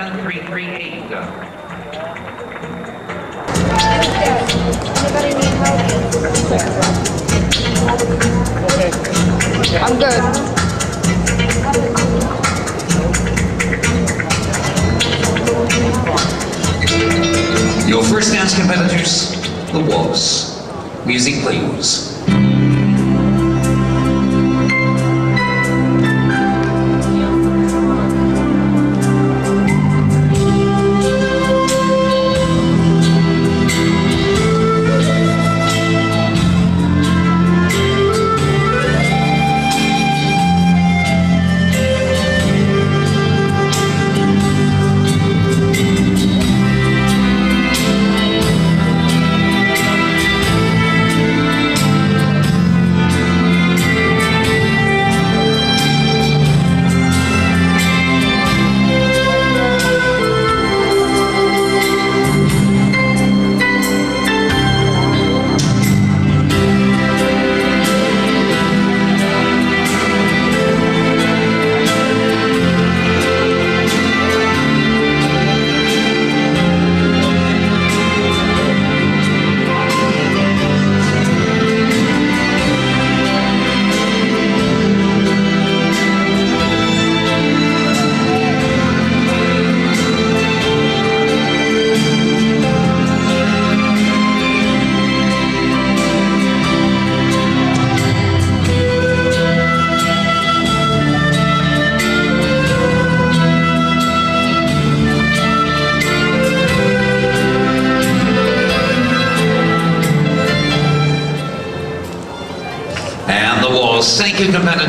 and 338. Anybody need help? I'm good. Your first dance competitors, the Waltz. Music please. Thank you, Commander